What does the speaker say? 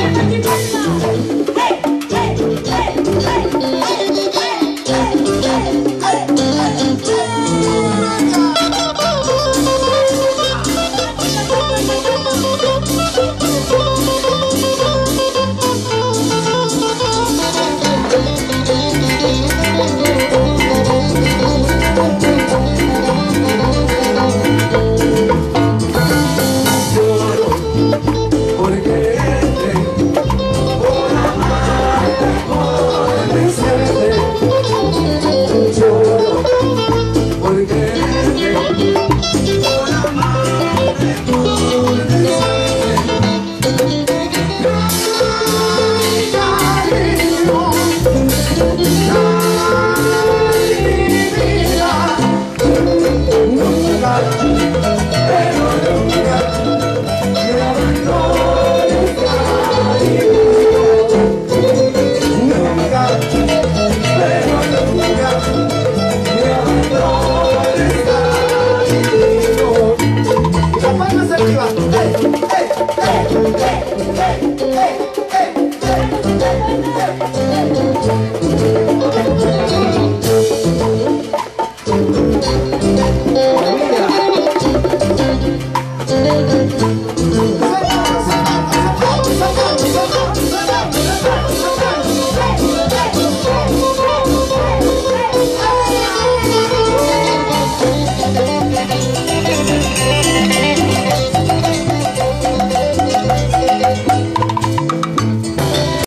天呐你变了